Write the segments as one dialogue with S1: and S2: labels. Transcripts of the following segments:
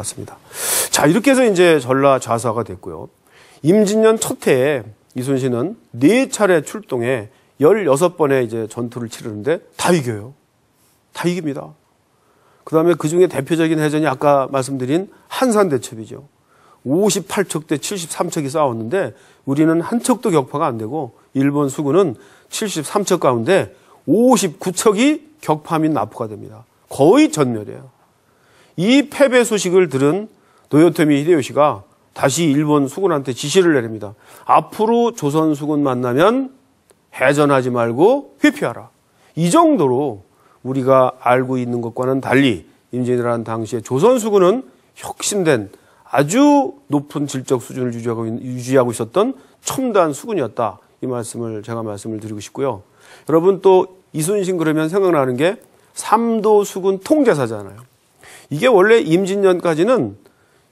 S1: 맞습니다. 자, 이렇게 해서 이제 전라 좌사가 됐고요. 임진년 첫 해에 이순신은 네 차례 출동해 16번의 이제 전투를 치르는데 다 이겨요. 다 이깁니다. 그 다음에 그 중에 대표적인 해전이 아까 말씀드린 한산대첩이죠. 58척 대 73척이 싸웠는데 우리는 한 척도 격파가 안 되고 일본 수군은 73척 가운데 59척이 격파 및 납포가 됩니다. 거의 전멸이에요. 이 패배 소식을 들은 노요토미 히데요시가 다시 일본 수군한테 지시를 내립니다. 앞으로 조선 수군 만나면 해전하지 말고 회피하라. 이 정도로 우리가 알고 있는 것과는 달리 임진왜란 당시에 조선 수군은 혁신된 아주 높은 질적 수준을 유지하고, 유지하고 있었던 첨단 수군이었다. 이 말씀을 제가 말씀을 드리고 싶고요. 여러분 또 이순신 그러면 생각나는 게 삼도 수군 통제사잖아요. 이게 원래 임진년까지는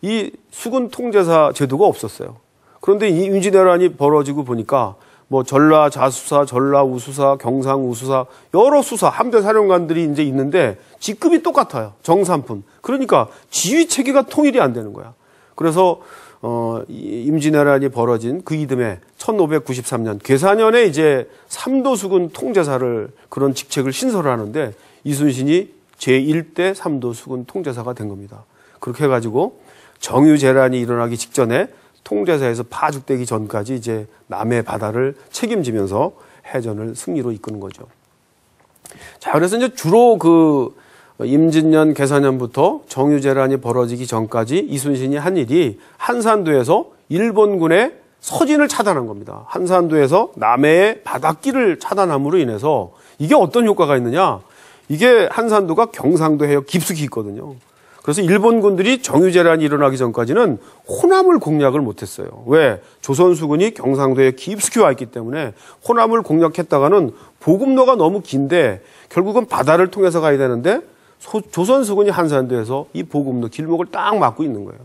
S1: 이 수군 통제사 제도가 없었어요. 그런데 이 임진왜란이 벌어지고 보니까 뭐 전라 자수사, 전라 우수사, 경상 우수사 여러 수사 함대 사령관들이 이제 있는데 직급이 똑같아요. 정삼품. 그러니까 지휘 체계가 통일이 안 되는 거야. 그래서 어 임진왜란이 벌어진 그 이듬해 1593년 괴사년에 이제 삼도수군 통제사를 그런 직책을 신설하는데 이순신이 제1대 삼도수군 통제사가 된 겁니다. 그렇게 해가지고 정유재란이 일어나기 직전에 통제사에서 파죽되기 전까지 이제 남해 바다를 책임지면서 해전을 승리로 이끄는 거죠. 자, 그래서 이제 주로 그 임진년 개사년부터 정유재란이 벌어지기 전까지 이순신이 한 일이 한산도에서 일본군의 서진을 차단한 겁니다. 한산도에서 남해의 바닷길을 차단함으로 인해서 이게 어떤 효과가 있느냐? 이게 한산도가 경상도 해역 깊숙이 있거든요. 그래서 일본군들이 정유재란이 일어나기 전까지는 호남을 공략을 못했어요. 왜? 조선수군이 경상도에 깊숙이 와 있기 때문에 호남을 공략했다가는 보급로가 너무 긴데 결국은 바다를 통해서 가야 되는데 조선수군이 한산도에서 이 보급로 길목을 딱 막고 있는 거예요.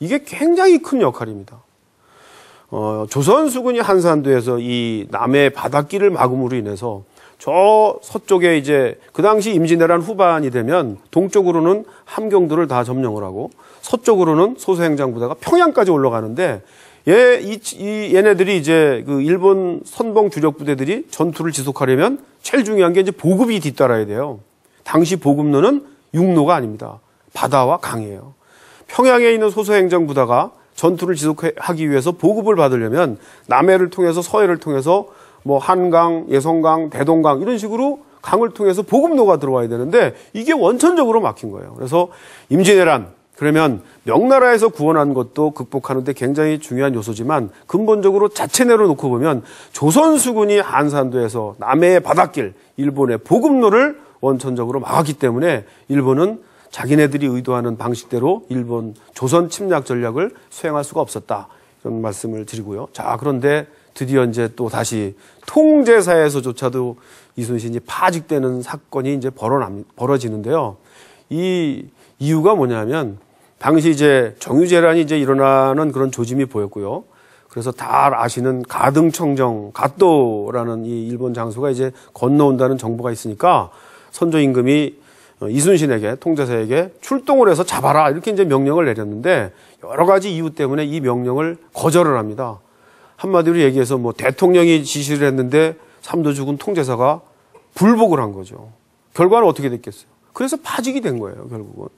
S1: 이게 굉장히 큰 역할입니다. 어, 조선수군이 한산도에서 이 남해 바닷길을 막음으로 인해서 저 서쪽에 이제 그 당시 임진왜란 후반이 되면 동쪽으로는 함경도를 다 점령을 하고 서쪽으로는 소수행장 부대가 평양까지 올라가는데 얘, 이, 이 얘네들이 이제 그 일본 선봉 주력 부대들이 전투를 지속하려면 제일 중요한 게 이제 보급이 뒤따라야 돼요. 당시 보급로는 육로가 아닙니다. 바다와 강이에요. 평양에 있는 소수행정 부대가 전투를 지속하기 위해서 보급을 받으려면 남해를 통해서 서해를 통해서 뭐 한강, 예성강, 대동강 이런 식으로 강을 통해서 보급로가 들어와야 되는데 이게 원천적으로 막힌 거예요. 그래서 임진왜란 그러면 명나라에서 구원한 것도 극복하는데 굉장히 중요한 요소지만 근본적으로 자체 내려놓고 보면 조선 수군이 한산도에서 남해의 바닷길 일본의 보급로를 원천적으로 막았기 때문에 일본은 자기네들이 의도하는 방식대로 일본 조선 침략 전략을 수행할 수가 없었다. 이런 말씀을 드리고요. 자, 그런데 드디어 이제 또 다시 통제사에서조차도 이순신이 파직되는 사건이 이제 벌어지는데요. 이 이유가 뭐냐면 당시 이제 정유재란이 이제 일어나는 그런 조짐이 보였고요. 그래서 다 아시는 가등청정, 갓도라는 이 일본 장소가 이제 건너온다는 정보가 있으니까 선조 임금이 이순신에게 통제사에게 출동을 해서 잡아라 이렇게 이제 명령을 내렸는데 여러 가지 이유 때문에 이 명령을 거절을 합니다. 한마디로 얘기해서 뭐 대통령이 지시를 했는데 삼도주군 통제사가 불복을 한 거죠. 결과는 어떻게 됐겠어요? 그래서 파직이 된 거예요, 결국은.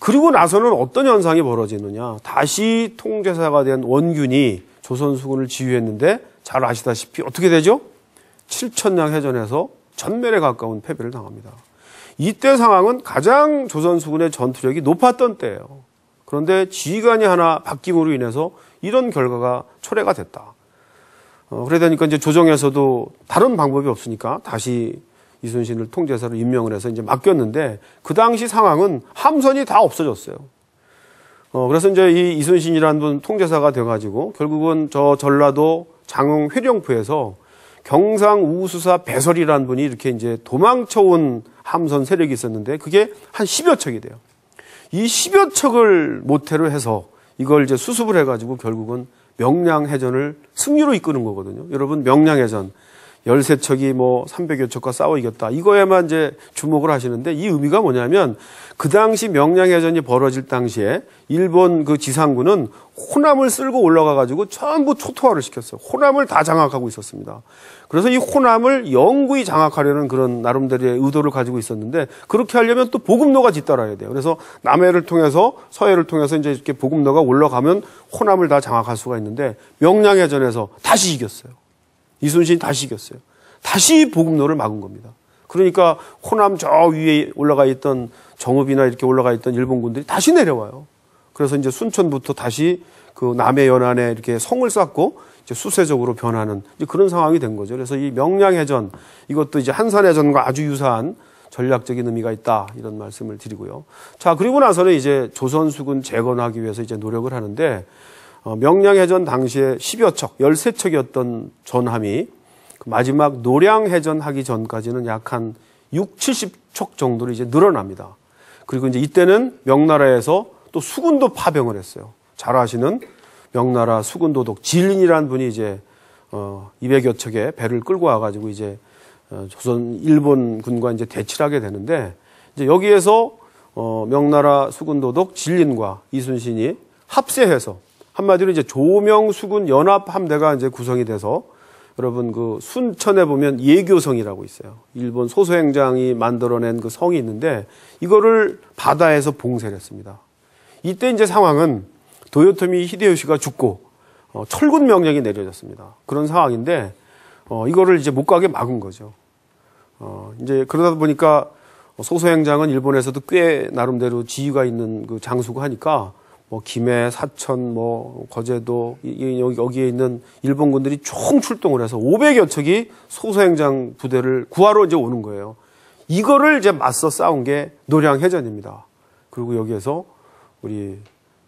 S1: 그리고 나서는 어떤 현상이 벌어지느냐. 다시 통제사가 된 원균이 조선수군을 지휘했는데 잘 아시다시피 어떻게 되죠? 7천량 해전에서 전멸에 가까운 패배를 당합니다. 이때 상황은 가장 조선수군의 전투력이 높았던 때예요. 그런데 지휘관이 하나 바뀜으로 인해서 이런 결과가 초래가 됐다. 어, 그래 되니까 이제 조정에서도 다른 방법이 없으니까 다시 이순신을 통제사로 임명을 해서 이제 맡겼는데 그 당시 상황은 함선이 다 없어졌어요. 어, 그래서 이제 이 이순신이라는 분 통제사가 돼가지고 결국은 저 전라도 장흥 회령포에서 경상 우수사 배설이라는 분이 이렇게 이제 도망쳐온 함선 세력이 있었는데 그게 한 10여 척이 돼요. 이 10여 척을 모태로 해서 이걸 이제 수습을 해가지고 결국은 명량해전을 승리로 이끄는 거거든요. 여러분 명량해전 13척이 뭐 300여 척과 싸워 이겼다. 이거에만 이제 주목을 하시는데 이 의미가 뭐냐면 그 당시 명량해전이 벌어질 당시에 일본 그 지상군은 호남을 쓸고 올라가 가지고 전부 초토화를 시켰어요. 호남을 다 장악하고 있었습니다. 그래서 이 호남을 영구히 장악하려는 그런 나름대로의 의도를 가지고 있었는데 그렇게 하려면 또 보급로가 뒤따라야 돼요. 그래서 남해를 통해서 서해를 통해서 이제 이렇게 보급로가 올라가면 호남을 다 장악할 수가 있는데 명량해전에서 다시 이겼어요. 이순신이 다시 이겼어요. 다시 보급로를 막은 겁니다. 그러니까 호남 저 위에 올라가 있던 정읍이나 이렇게 올라가 있던 일본군들이 다시 내려와요. 그래서 이제 순천부터 다시 그 남해 연안에 이렇게 성을 쌓고 이제 수세적으로 변하는 이제 그런 상황이 된 거죠. 그래서 이 명량해전 이것도 이제 한산해전과 아주 유사한 전략적인 의미가 있다 이런 말씀을 드리고요. 자 그리고 나서는 이제 조선 수군 재건하기 위해서 이제 노력을 하는데 어, 명량해전 당시에 10여 척, 13척이었던 전함이 그 마지막 노량해전 하기 전까지는 약 한 6, 70척 정도로 이제 늘어납니다. 그리고 이제 이때는 명나라에서 또 수군도 파병을 했어요. 잘 아시는 명나라 수군도독 진린이라는 분이 이제 어 200여 척의 배를 끌고 와가지고 이제 어 조선 일본 군과 이제 대치를 하게 되는데 이제 여기에서 어 명나라 수군도독 진린과 이순신이 합세해서 한마디로 이제 조명수군 연합 함대가 이제 구성이 돼서 여러분 그 순천에 보면 예교성이라고 있어요. 일본 소소행장이 만들어낸 그 성이 있는데 이거를 바다에서 봉쇄를 했습니다. 이때 이제 상황은 도요토미 히데요시가 죽고 어, 철군 명령이 내려졌습니다. 그런 상황인데 어, 이거를 이제 못 가게 막은 거죠. 어, 이제 그러다 보니까 소소행장은 일본에서도 꽤 나름대로 지위가 있는 그 장수고 하니까 뭐 김해, 사천, 뭐 거제도 여기 여기에 있는 일본군들이 총 출동을 해서 500여 척이 소소행장 부대를 구하러 이제 오는 거예요. 이거를 이제 맞서 싸운 게 노량해전입니다. 그리고 여기에서 우리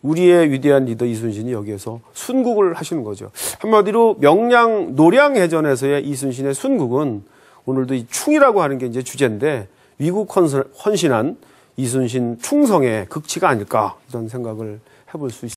S1: 우리의 위대한 리더 이순신이 여기에서 순국을 하시는 거죠. 한마디로 명량 노량해전에서의 이순신의 순국은 오늘도 이 충이라고 하는 게 이제 주제인데 위국 헌신한 이순신 충성의 극치가 아닐까 이런 생각을 해볼 수 있습니다.